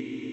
you